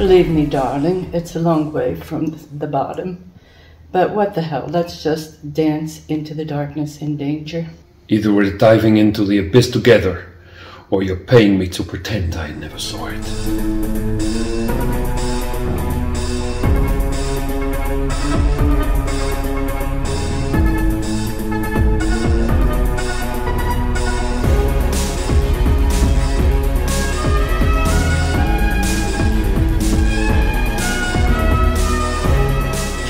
Believe me, darling, it's a long way from the bottom. But what the hell, let's just dance into the darkness in danger. Either we're diving into the abyss together, or you're paying me to pretend I never saw it.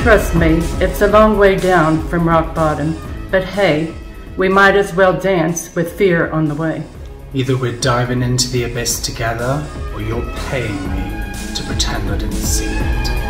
Trust me, it's a long way down from rock bottom. But hey, we might as well dance with fear on the way. Either we're diving into the abyss together, or you're paying me to pretend I didn't see it.